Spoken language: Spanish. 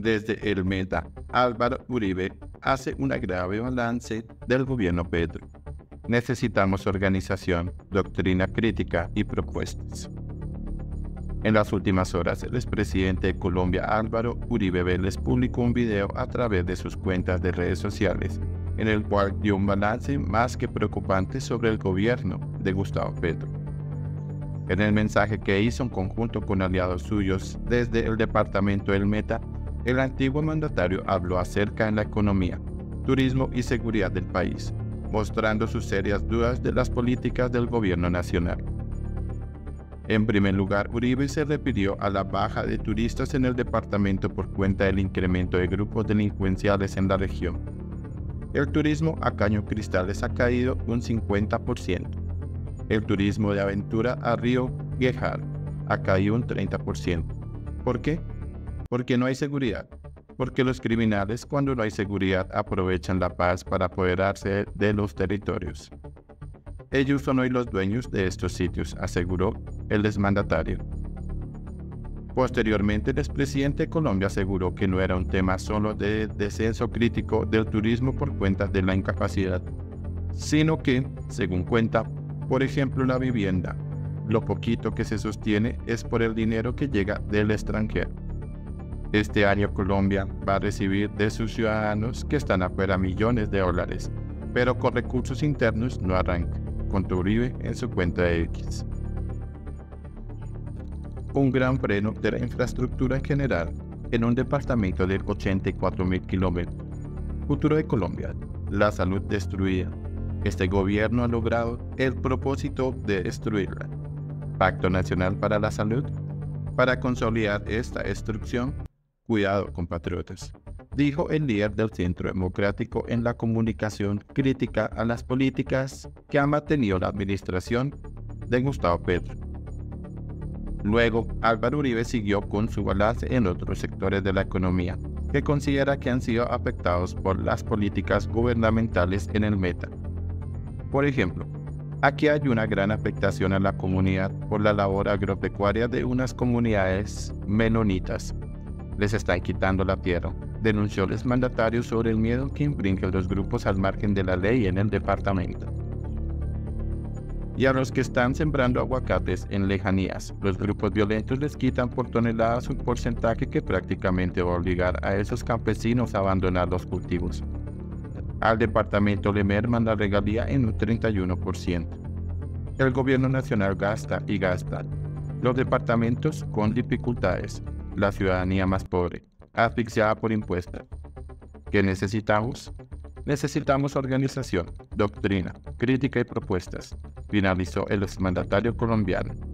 Desde el Meta, Álvaro Uribe hace una grave balance del gobierno Petro. Necesitamos organización, doctrina crítica y propuestas. En las últimas horas, el expresidente de Colombia Álvaro Uribe Vélez publicó un video a través de sus cuentas de redes sociales, en el cual dio un balance más que preocupante sobre el gobierno de Gustavo Petro. En el mensaje que hizo en conjunto con aliados suyos desde el departamento del Meta, el antiguo mandatario habló acerca de la economía, turismo y seguridad del país, mostrando sus serias dudas de las políticas del gobierno nacional. En primer lugar, Uribe se refirió a la baja de turistas en el departamento por cuenta del incremento de grupos delincuenciales en la región. El turismo a Caño Cristales ha caído un 50%. El turismo de aventura a Río Guejar ha caído un 30%. ¿Por qué? Porque no hay seguridad, porque los criminales cuando no hay seguridad aprovechan la paz para apoderarse de los territorios. Ellos son hoy los dueños de estos sitios, aseguró el desmandatario. Posteriormente, el expresidente de Colombia aseguró que no era un tema solo de descenso crítico del turismo por cuenta de la incapacidad, sino que, según cuenta, por ejemplo, la vivienda, lo poquito que se sostiene es por el dinero que llega del extranjero. Este año Colombia va a recibir de sus ciudadanos que están afuera millones de dólares, pero con recursos internos no arranca, con Uribe en su cuenta de X. Un gran freno de la infraestructura en general en un departamento de 84 mil kilómetros. Futuro de Colombia, la salud destruida. Este gobierno ha logrado el propósito de destruirla. Pacto Nacional para la Salud. Para consolidar esta destrucción, Cuidado, compatriotas, dijo el líder del Centro Democrático en la comunicación crítica a las políticas que ha mantenido la administración de Gustavo Petro. Luego, Álvaro Uribe siguió con su balance en otros sectores de la economía, que considera que han sido afectados por las políticas gubernamentales en el meta. Por ejemplo, aquí hay una gran afectación a la comunidad por la labor agropecuaria de unas comunidades menonitas les están quitando la tierra, denunció el mandatario sobre el miedo que infringen los grupos al margen de la ley en el departamento. Y a los que están sembrando aguacates en lejanías, los grupos violentos les quitan por toneladas un porcentaje que prácticamente va a obligar a esos campesinos a abandonar los cultivos. Al departamento le merman la regalía en un 31%. El gobierno nacional gasta y gasta. Los departamentos con dificultades la ciudadanía más pobre, asfixiada por impuestos. ¿Qué necesitamos? Necesitamos organización, doctrina, crítica y propuestas, finalizó el exmandatario colombiano.